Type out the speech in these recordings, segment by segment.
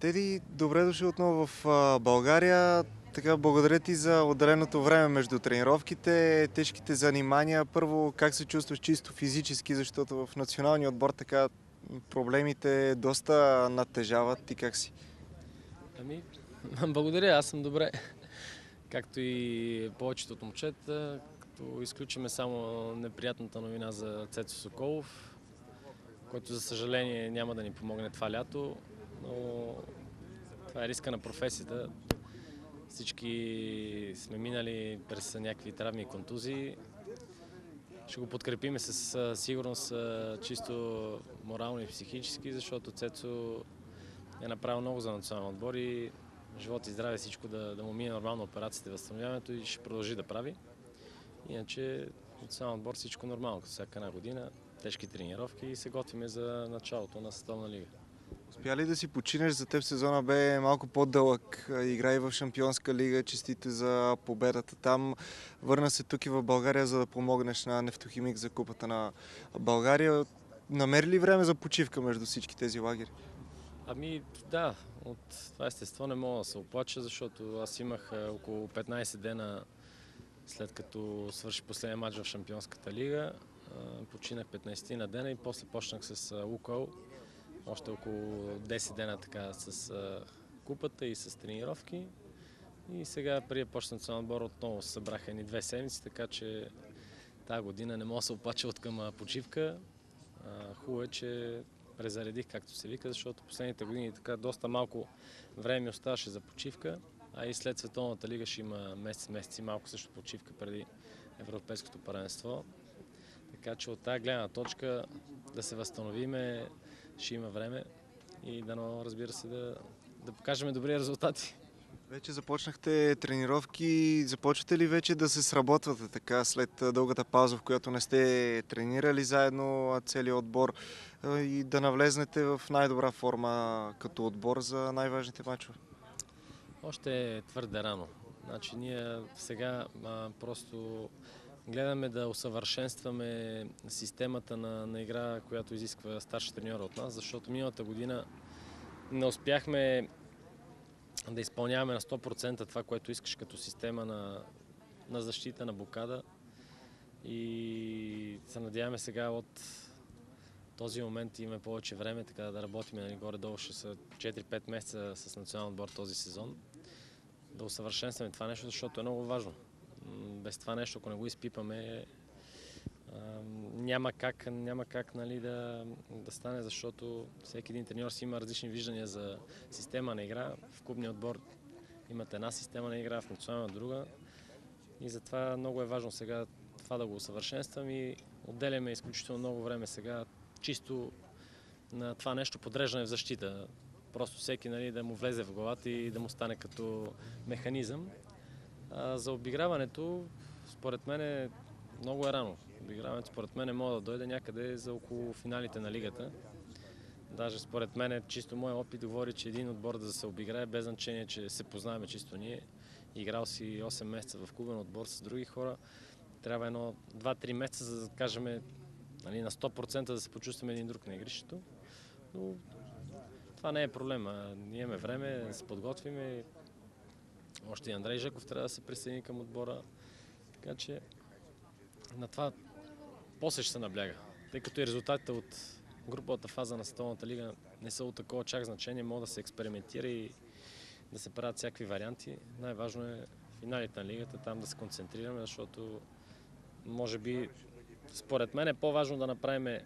Теди, добре дошли отново в България. Така, благодаря ти за отделеното време между тренировките, тежките занимания. Първо, как се чувстваш чисто физически, защото в националния отбор така проблемите доста натежават. Ти как си? Ами, благодаря, аз съм добре. Както и повечето от момчета, като изключиме само неприятната новина за Цецо Соколов, който за съжаление няма да ни помогне това лято, но това е риска на професията. Всички сме минали през някакви травми и контузии. Ще го подкрепиме с сигурност чисто морално и психически, защото Цецо е направил много за национален отбор и живот и здраве всичко да, да му мине нормално операцията и възстановяването и ще продължи да прави. Иначе национален отбор всичко нормално, като всяка една година, тежки тренировки и се готвиме за началото на Световна лига. Успя ли да си починеш? За теб сезона бе малко по-дълъг. Игра и в Шампионска лига. Честите за победата там. Върна се тук и в България, за да помогнеш на Нефтохимик за купата на България. Намери ли време за почивка между всички тези лагери? Ами да, от това естество не мога да се оплача, защото аз имах около 15 дена след като свърши последния матч в Шампионската лига. Починах 15 на дена и после почнах с Лукол още около 10 дена така с купата и с тренировки. И сега преди почна национален отбор отново се събраха ни две седмици, така че тази година не мога да се оплача от към почивка. Хубаво е, че презаредих, както се вика, защото последните години така доста малко време оставаше за почивка, а и след Световната лига ще има месец, месец и малко също почивка преди Европейското първенство. Така че от тази гледна точка да се възстановиме, ще има време и дано, разбира се, да, да покажем добри резултати. Вече започнахте тренировки. Започвате ли вече да се сработвате така след дългата пауза, в която не сте тренирали заедно целият отбор и да навлезнете в най-добра форма като отбор за най-важните мачове? Още е твърде рано. Значи ние сега а, просто гледаме да усъвършенстваме системата на, на игра, която изисква старши треньора от нас, защото миналата година не успяхме да изпълняваме на 100% това, което искаш като система на, на защита, на блокада. И се надяваме сега от този момент имаме повече време, така да работим нали, горе-долу ще са 4-5 месеца с национален отбор този сезон. Да усъвършенстваме това нещо, защото е много важно. Без това нещо, ако не го изпипаме, няма как, няма как нали, да, да стане, защото всеки един треньор си има различни виждания за система на игра. В клубния отбор имат една система на игра, в национална друга. И затова много е важно сега това да го усъвършенствам и отделяме изключително много време сега чисто на това нещо подреждане в защита. Просто всеки нали, да му влезе в главата и да му стане като механизъм. А, за обиграването, според мен е много е рано. Обиграването според мен може да дойде някъде за около финалите на лигата. Даже според мен, чисто моят опит говори, че един отбор да се обиграе, без значение, че се познаваме чисто ние. Играл си 8 месеца в клубен отбор с други хора. Трябва едно 2-3 месеца, за да кажем нали, на 100% да се почувстваме един друг на игрището. Но това не е проблема. Ние имаме време да се подготвиме. Още и Андрей Жаков трябва да се присъедини към отбора. Така че на това после ще се набляга. Тъй като и резултатите от груповата фаза на Световната лига не са от такова чак значение, може да се експериментира и да се правят всякакви варианти. Най-важно е финалите на лигата, там да се концентрираме, защото може би според мен е по-важно да направим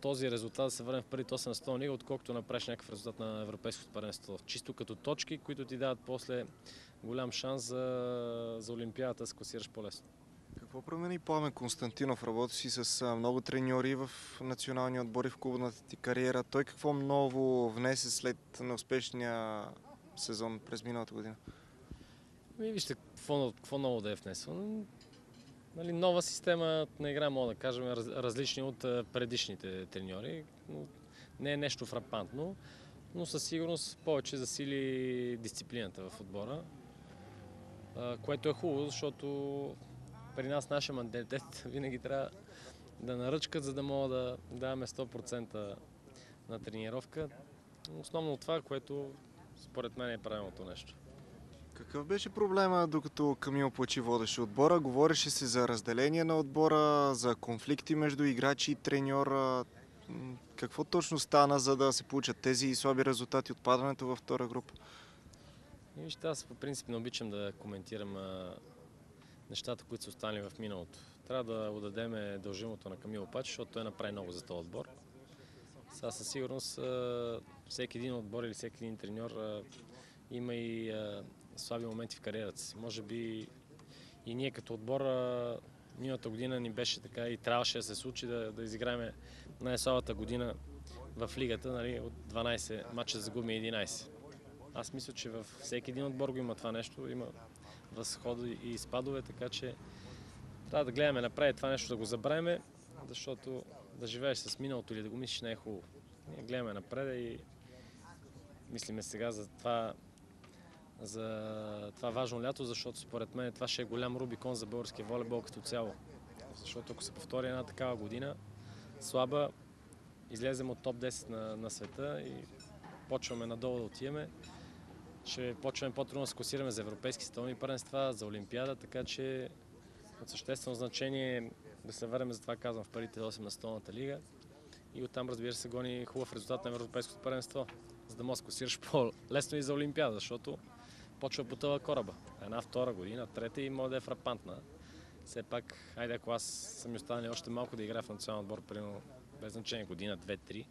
този резултат да се върне в първите 8 на Световна лига, отколкото направиш някакъв резултат на Европейското паренство. Чисто като точки, които ти дават после голям шанс за, за Олимпиадата да се класираш по-лесно. Какво промени Пламен Константинов? Работи си с много треньори в националния отбор и в клубната ти кариера. Той какво ново внесе след неуспешния сезон през миналата година? Ми, вижте, какво, какво ново да е внесъл. Нали, нова система на игра, мога да кажем, раз, различни от предишните треньори. Не е нещо фрапантно, но със сигурност повече засили дисциплината в отбора, което е хубаво, защото при нас нашия менталитет винаги трябва да наръчкат, за да мога да даваме 100% на тренировка. Основно това, което според мен е правилното нещо. Какъв беше проблема, докато Камил Плачи водеше отбора? Говореше се за разделение на отбора, за конфликти между играчи и треньора. Какво точно стана, за да се получат тези слаби резултати от падането във втора група? И вижте, аз по принцип не обичам да коментирам нещата, които са останали в миналото. Трябва да отдадем дължимото на Камил Пач, защото той направи много за този отбор. Сега със сигурност всеки един отбор или всеки един треньор има и слаби моменти в кариерата си. Може би и ние като отбор а, миналата година ни беше така и трябваше да се случи да, да изиграем най-слабата година в лигата, нали, от 12 мача загубим 11. Аз мисля, че във всеки един отбор го има това нещо, има възходи и спадове, така че трябва да гледаме напред това нещо, да го забравяме, защото да живееш с миналото или да го мислиш не е хубаво. Ние гледаме напред и мислиме сега за това, за това важно лято, защото според мен това ще е голям рубикон за българския волейбол като цяло. Защото ако се повтори една такава година, слаба, излезем от топ 10 на, на света и почваме надолу да отиваме, ще почваме по-трудно да се класираме за европейски световни първенства, за Олимпиада, така че от съществено значение е да се върнем, затова казвам, в парите 8 на столната лига. И оттам, разбира се, гони хубав резултат на европейското първенство, за да можеш да класираш по-лесно и за Олимпиада, защото почва потъва кораба. Една втора година, трета и може да е фрапантна. Все пак, айде ако аз съм останали още малко да играя в национален отбор, примерно без значение година, две, три.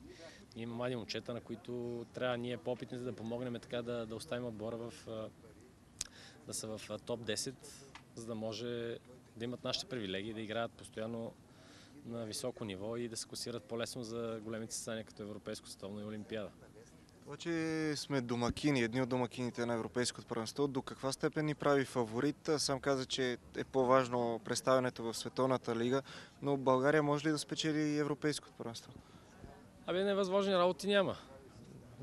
Има млади момчета, на които трябва ние по-опитните да помогнем така да, да оставим отбора в, да са в топ 10, за да може да имат нашите привилегии, да играят постоянно на високо ниво и да се класират по-лесно за големите състезания като Европейско световно и Олимпиада. Това, че сме домакини, едни от домакините на Европейското първенство, до каква степен ни прави фаворит? Сам каза, че е по-важно представянето в Световната лига, но България може ли да спечели Европейското първенство? Абе, невъзможни работи няма.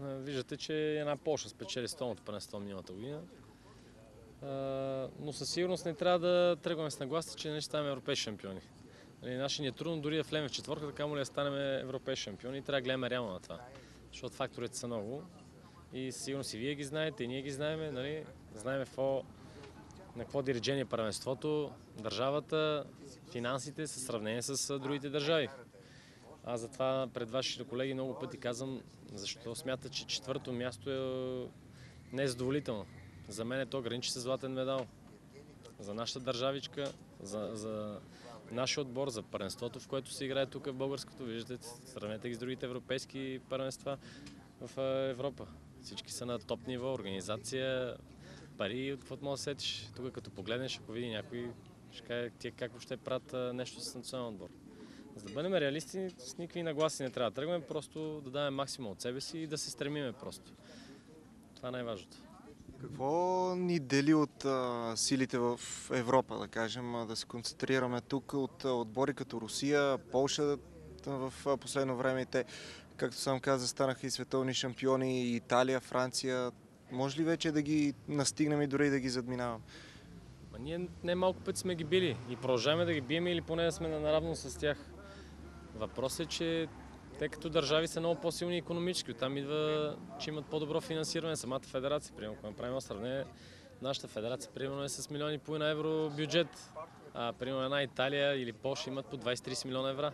Виждате, че една Польша спечели столното първенство миналата година. Но със сигурност не трябва да тръгваме с нагласа, че не ще ставаме европейски шампиони. Нали, Наши ни е трудно дори да влеме в четворката, камо ли да станем европейски шампиони и трябва да гледаме реално на това. Защото факторите са много. И със сигурност и вие ги знаете, и ние ги знаем, нали? Знаем какво, на какво дирижение първенството, държавата, финансите са сравнение с а, другите държави. Аз затова пред вашите колеги много пъти казвам, защо смята, че четвърто място е незадоволително. За мен е то граничи с златен медал. За нашата държавичка, за, за нашия отбор, за първенството, в което се играе тук в българското. Виждате, сравнете ги с другите европейски първенства в Европа. Всички са на топ ниво, организация, пари, от каквото може да сетиш. Тук като погледнеш, ако види някой, ще каже тия как въобще правят нещо с национален отбор. За да бъдем реалисти, с никакви нагласи не трябва да тръгваме, просто да дадем максимум от себе си и да се стремиме просто. Това е най-важното. Какво ни дели от а, силите в Европа, да кажем, да се концентрираме тук от отбори като Русия, Полша в последно време и те, както сам каза, станаха и световни шампиони, и Италия, Франция. Може ли вече да ги настигнем и дори да ги задминаваме? Ма ние не малко пъти сме ги били и продължаваме да ги биеме или поне да сме на наравно с тях. Въпросът е, че те като държави са много по-силни економически. Оттам идва, че имат по-добро финансиране. Самата федерация, примерно, ако направим сравнение, нашата федерация, примерно, е с милиони и половина евро бюджет. А, примерно, една Италия или Польша имат по 20-30 милиона евра.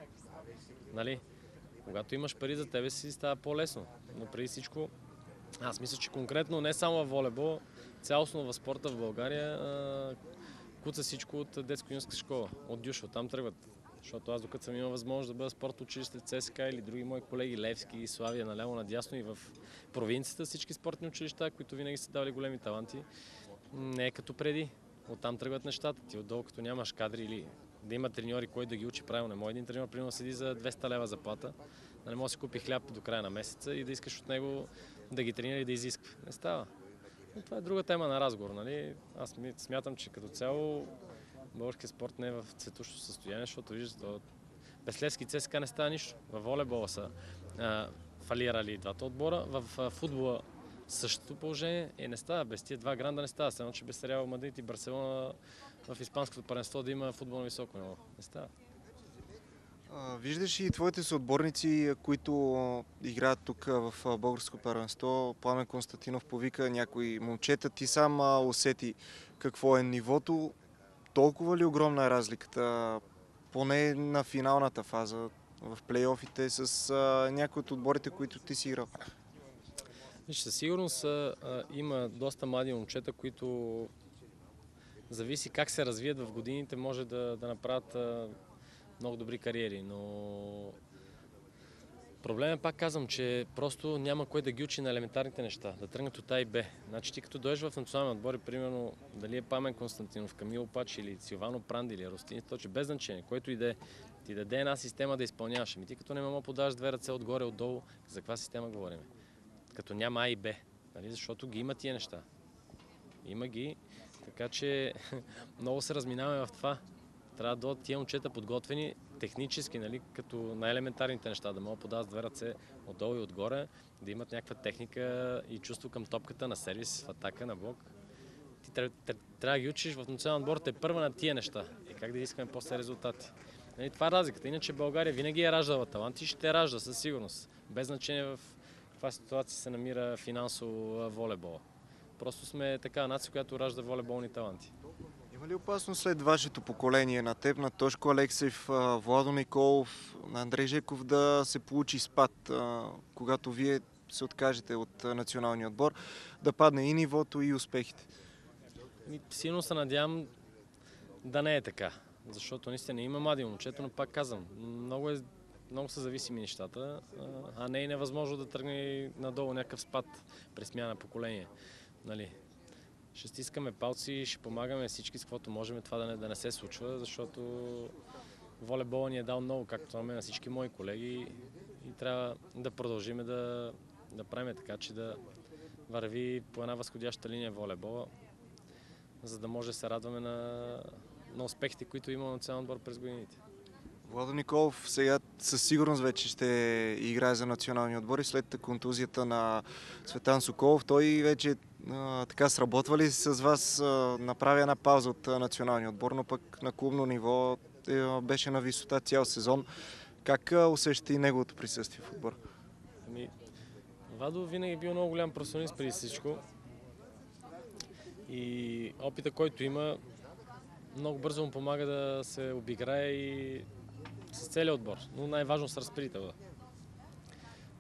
Нали? Когато имаш пари за тебе си, става по-лесно. Но преди всичко, аз мисля, че конкретно не само в волейбол, цялостно в спорта в България куца всичко от детско-юнска школа, от Дюшо, там тръгват. Защото аз докато съм имал възможност да бъда спорт училище в ЦСКА или други мои колеги, Левски и Славия, наляво, надясно и в провинцията, всички спортни училища, които винаги са давали големи таланти, не е като преди. Оттам тръгват нещата. Ти отдолу, като нямаш кадри или да има треньори, който да ги учи правилно. Може един треньор, примерно, седи за 200 лева заплата, да не може да си купи хляб до края на месеца и да искаш от него да ги тренира и да изисква. Не става. Но това е друга тема на разговор. Нали? Аз смятам, че като цяло българския спорт не е в цветущо състояние, защото виждате, то без Левски ЦСКА не става нищо. В волейбола са а, фалирали двата отбора, в а, футбола същото положение е не става. Без тия два гранда не става. Само, че без Реал Мадрид и Барселона в испанското паренство да има футбол на високо ниво. Не става. Виждаш и твоите съотборници, които играят тук в българско първенство. Пламен Константинов повика някои момчета. Ти сам усети какво е нивото. Толкова ли огромна е разликата, поне на финалната фаза, в плейофите, с а, някои от отборите, които ти си играл? Виж, със сигурност а, има доста млади момчета, които зависи как се развият в годините, може да, да направят а, много добри кариери, но проблемът пак казвам, че просто няма кой да ги учи на елементарните неща, да тръгнат от А и Б. Значи ти като дойдеш в националния отбор, примерно дали е Памен Константинов, Камил Пач или Силвано Пранди или Ростин Сточе, без значение, който и да е, ти даде една система да изпълняваш. Ами ти като не мога подаваш две ръце отгоре, отдолу, за каква система говорим? Като няма А и Б, нали? защото ги има тия неща. Има ги, така че много се разминаваме в това. Трябва да тия момчета подготвени технически, нали, като най-елементарните неща, да могат да подават две ръце отдолу и отгоре, да имат някаква техника и чувство към топката на сервис, в атака, на блок. Ти трябва, трябва да ги учиш в национален отбор, те първа на тия неща. И как да искаме после резултати. Нали, това е разликата. Иначе България винаги е раждала талант и ще ражда със сигурност. Без значение в каква ситуация се намира финансово волейбола. Просто сме така нация, която ражда волейболни таланти. Има ли опасност след вашето поколение на теб, на Тошко Алексеев, а, Владо Николов, на Андрей Жеков да се получи спад, когато вие се откажете от националния отбор, да падне и нивото, и успехите? Силно се надявам да не е така. Защото наистина има млади момчета, но пак казвам, много, е, много са зависими нещата, а не е невъзможно да тръгне надолу някакъв спад през смяна поколение. Нали? Ще стискаме палци, ще помагаме всички с каквото можем това да не, да не се случва, защото волейбола ни е дал много, както на мен, на всички мои колеги и трябва да продължим да, да правим така, че да върви по една възходяща линия волейбола, за да може да се радваме на, на успехите, които има национален отбор през годините. Владо Николов сега със сигурност вече ще играе за националния отбор и след контузията на Светан Соколов, той вече така сработва ли с вас, а, направи една пауза от националния отбор, но пък на клубно ниво е, беше на висота цял сезон. Как а, усещате и неговото присъствие в отбора? Ами, Вадо винаги е бил много голям професионалист преди всичко. И опита, който има, много бързо му помага да се обиграе и с целият отбор. Но най-важно с разпредителя.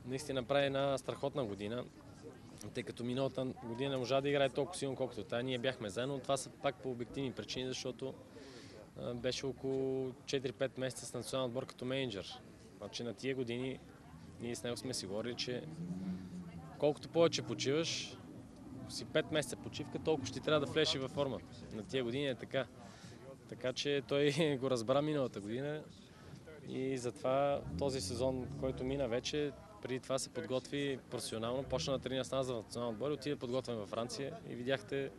Наистина прави една страхотна година, тъй като миналата година не можа да играе толкова силно, колкото тая. Ние бяхме заедно, но това са пак по обективни причини, защото беше около 4-5 месеца с национален отбор като менеджер. Значи на тия години ние с него сме си говорили, че колкото повече почиваш, си 5 месеца почивка, толкова ще трябва да влезеш във форма. На тия години е така. Така че той го разбра миналата година и затова този сезон, който мина вече, преди това се подготви професионално, почна да тренира с нас за национален отбор, отиде подготвен във Франция и видяхте е,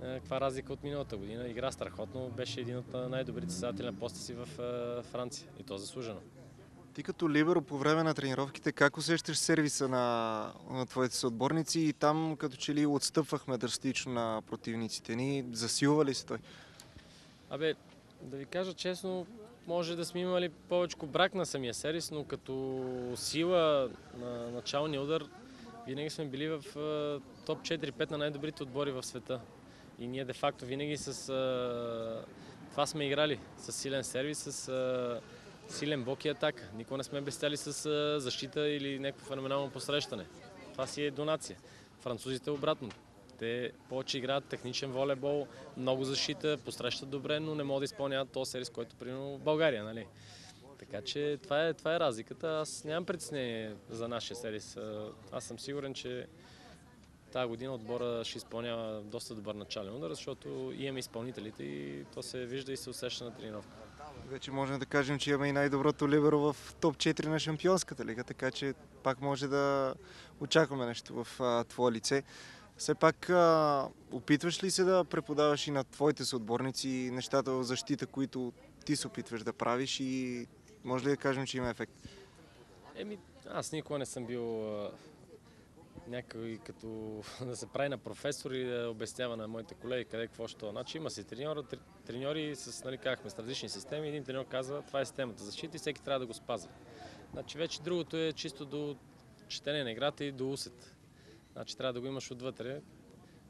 каква разлика от миналата година. Игра страхотно, беше един от най-добрите създатели на поста си в е, Франция и то заслужено. Ти като либеро по време на тренировките, как усещаш сервиса на, на твоите съотборници и там като че ли отстъпвахме драстично на противниците ни? Засилва ли се той? Абе, да ви кажа честно, може да сме имали повече брак на самия сервис, но като сила на началния удар винаги сме били в топ 4-5 на най-добрите отбори в света. И ние де-факто винаги с това сме играли. С силен сервис, с силен блок и атака. Никога не сме блестяли с защита или някакво феноменално посрещане. Това си е донация. Французите обратно. Те повече играят техничен волейбол, много защита, посрещат добре, но не могат да изпълняват този сервис, който примерно в България. Нали? Така че това е, това е разликата. Аз нямам притеснение за нашия сервис. Аз съм сигурен, че тази година отбора ще изпълнява доста добър начален удар, защото имаме изпълнителите и то се вижда и се усеща на тренировка. Вече можем да кажем, че имаме и най-доброто либеро в топ 4 на Шампионската лига, така че пак може да очакваме нещо в а, твое лице. Все пак а, опитваш ли се да преподаваш и на твоите съотборници нещата в защита, които ти се опитваш да правиш и може ли да кажем, че има ефект? Еми, аз никога не съм бил а, някой като да се прави на професор и да обяснява на моите колеги къде какво ще. Значи има си треньори, треньори с, нали, казахме, с различни системи. Един треньор казва, това е системата за защита и всеки трябва да го спазва. Значи вече другото е чисто до четене на играта и до усет. Значи трябва да го имаш отвътре.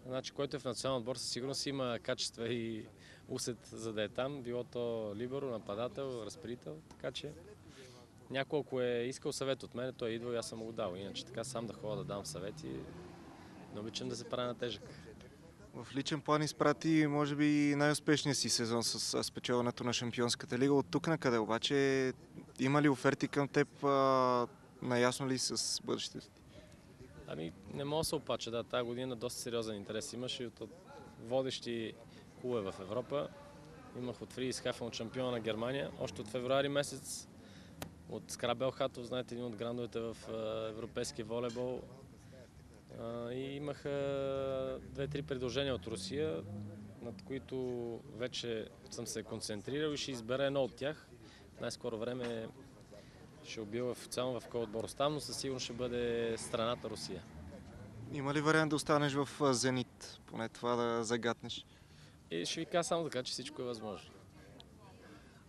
Значи, който е в национален отбор, със сигурност има качества и усет за да е там. Било то либеро, нападател, разпределител. Така че няколко е искал съвет от мен, той е идва и аз съм го дал. Иначе така сам да ходя да дам съвети, не обичам да се правя на тежък. В личен план изпрати, може би, най-успешния си сезон с спечелването на Шампионската лига. От тук на къде обаче има ли оферти към теб? Наясно ли с бъдещето? Ами, не мога да се опача, да. Тази година доста сериозен интерес имаше от, от водещи клубове в Европа. Имах от Хафен от шампиона на Германия. Още от февруари месец от Скрабел Хатов, знаете, един от грандовете в европейския волейбол. И имаха две-три предложения от Русия, над които вече съм се концентрирал и ще избера едно от тях. Най-скоро време ще убива официално в кой отбор оставам, но със сигурност ще бъде страната Русия. Има ли вариант да останеш в Зенит? Поне това да загатнеш? И ще ви кажа само така, че всичко е възможно.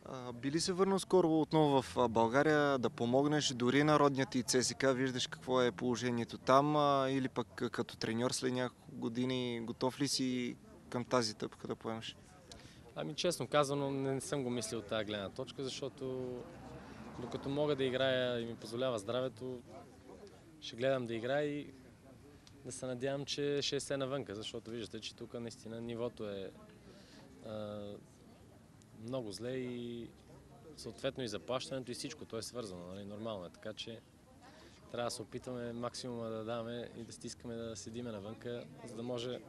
А, би ли се върнал скоро отново в България да помогнеш дори на родният ти ЦСК, виждаш какво е положението там а, или пък като треньор след няколко години готов ли си към тази тъпка да поемаш? Ами честно казано не съм го мислил от тази гледна точка, защото докато мога да играя и ми позволява здравето, ще гледам да играя и да се надявам, че ще е се навънка, защото виждате, че тук наистина нивото е а, много зле и съответно и заплащането и всичко, то е свързано, нали? нормално е. Така че трябва да се опитаме максимума да даваме и да стискаме да седиме навънка, за да може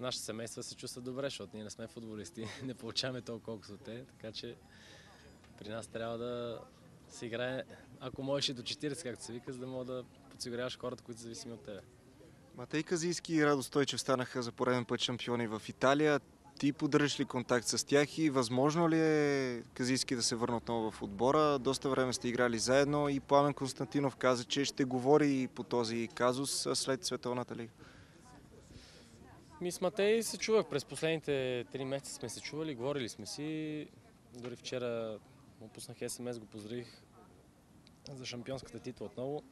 нашите семейства се чувстват добре, защото ние не сме футболисти, не получаваме толкова колкото те, така че при нас трябва да се играе, ако можеш и до 40, както се вика, за да мога да подсигуряваш хората, които са зависими от тебе. Матей Казийски и Радо Стойчев станаха за пореден път шампиони в Италия. Ти поддържаш ли контакт с тях и възможно ли е Казийски да се върне отново в отбора? Доста време сте играли заедно и Пламен Константинов каза, че ще говори по този казус след Световната лига. Ми с Матей се чувах през последните три месеца сме се чували, говорили сме си. Дори вчера му пуснах СМС, го поздравих за шампионската титла отново,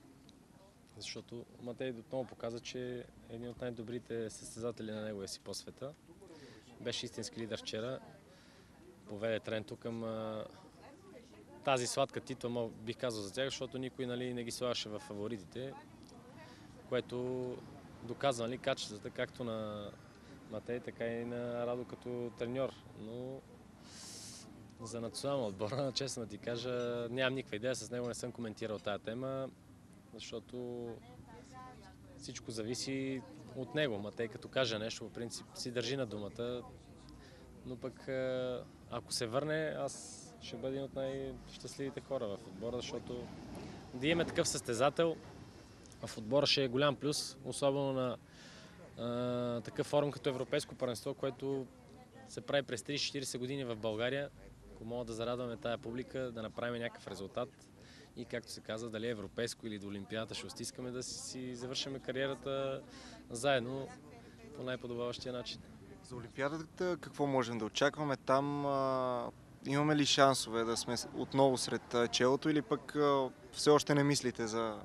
защото Матей отново показа, че е един от най-добрите състезатели на неговия си по света. Беше истински лидер вчера. Поведе Тренто към а, тази сладка титла, бих казал за тях, защото никой нали, не ги слагаше в фаворитите, което доказва нали, качествата както на Матей, така и на Радо като треньор. Но за национална отбора, честно да ти кажа, нямам никаква идея, с него не съм коментирал тази тема, защото всичко зависи от него. Матей като каже нещо, по принцип си държи на думата, но пък ако се върне, аз ще бъда един от най-щастливите хора в отбора, защото да имаме такъв състезател в отбора ще е голям плюс, особено на а, такъв форум като Европейско първенство, което се прави през 30-40 години в България. Ако мога да зарадваме тая публика, да направим някакъв резултат и както се казва, дали е европейско или до Олимпиада ще стискаме да си, завършим кариерата заедно по най-подобаващия начин. За Олимпиадата какво можем да очакваме? Там а, имаме ли шансове да сме отново сред челото или пък а, все още не мислите за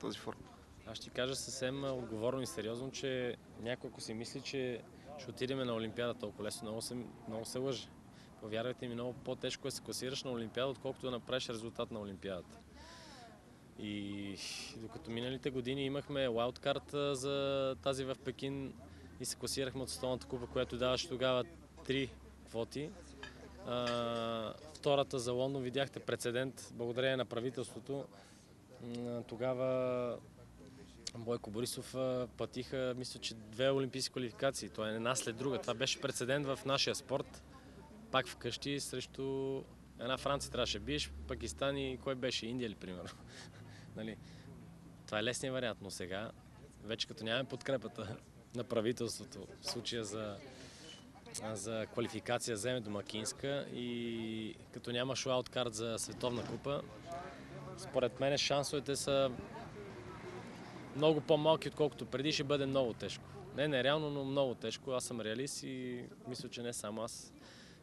този форум? Аз ще кажа съвсем отговорно и сериозно, че някой ако си мисли, че ще отидем на Олимпиада толкова лесно, много се, много се лъже. Повярвайте ми, много по-тежко е се класираш на Олимпиада, отколкото да направиш резултат на Олимпиадата. И докато миналите години имахме лаудкарт за тази в Пекин и се класирахме от Столната купа, която даваше тогава три квоти. А, втората за Лондон видяхте прецедент, благодарение на правителството. Тогава Бойко Борисов пътиха, мисля, че две олимпийски квалификации. Това е една след друга. Това беше прецедент в нашия спорт. Пак вкъщи срещу една Франция трябваше биеш, Пакистан и кой беше? Индия ли, примерно? нали? Това е лесният вариант, но сега, вече като нямаме подкрепата на правителството, в случая за, за квалификация вземе домакинска и като нямаш лауткарт за световна купа, според мен шансовете са много по-малки, отколкото преди, ще бъде много тежко. Не нереално, но много тежко. Аз съм реалист и мисля, че не само аз.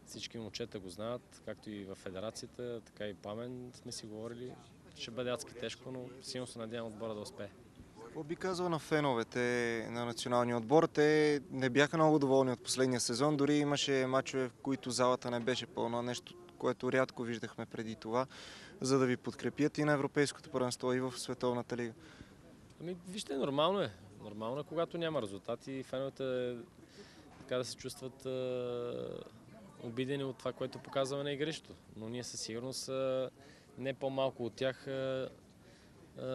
Всички момчета го знаят, както и в федерацията, така и Памен сме си говорили. Ще бъде адски тежко, но силно се надявам отбора да успее. Какво би казал на феновете на националния отбор? Те не бяха много доволни от последния сезон. Дори имаше мачове, в които залата не беше пълна. Нещо, което рядко виждахме преди това, за да ви подкрепят и на Европейското първенство, и в Световната лига. Ами, вижте, нормално е. Нормално е, когато няма резултати, феновете така да се чувстват обидени от това, което показваме на игрището. Но ние със сигурност не по-малко от тях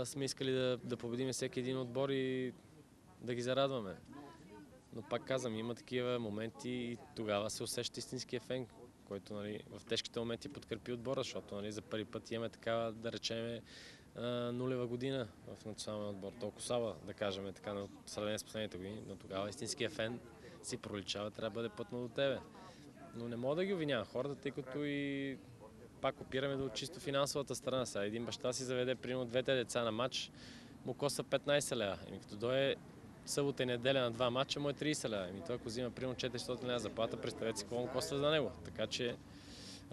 сме искали да, да победим всеки един отбор и да ги зарадваме. Но пак казвам, има такива моменти и тогава се усеща истинския фен, който нали, в тежките моменти подкрепи отбора, защото нали, за първи път имаме такава, да речем, нулева година в националния отбор. Толкова слаба, да кажем така, в сравнение с последните години. Но тогава истинския фен си проличава, трябва да бъде пътно до тебе. Но не мога да ги обвинявам хората, тъй като и пак опираме до чисто финансовата страна. Сега един баща си заведе примерно двете деца на матч, му коста 15 лева. И като дойде събота и неделя на два матча, му е 30 лева. И той ако взима примерно 400 лева заплата, представете си какво му коства за него. Така че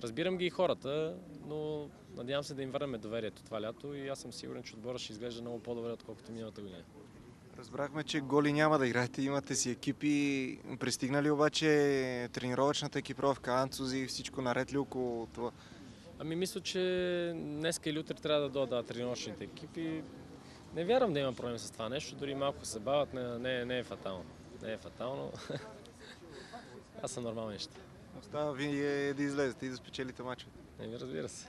разбирам ги и хората, но надявам се да им върнем доверието това лято и аз съм сигурен, че отбора ще изглежда много по-добре, отколкото миналата година. Разбрахме, че голи няма да играете, имате си екипи. Пристигнали обаче тренировъчната екипировка, анцузи всичко наред ли около това? Ами мисля, че днес или утре трябва да дойдат тренировъчните екипи. Не вярвам да има проблем с това нещо, дори малко се бават, не, не, не е фатално. Не е фатално. Аз съм нормални неща. Остава вие да излезете и да спечелите мачовете. Не, разбира се.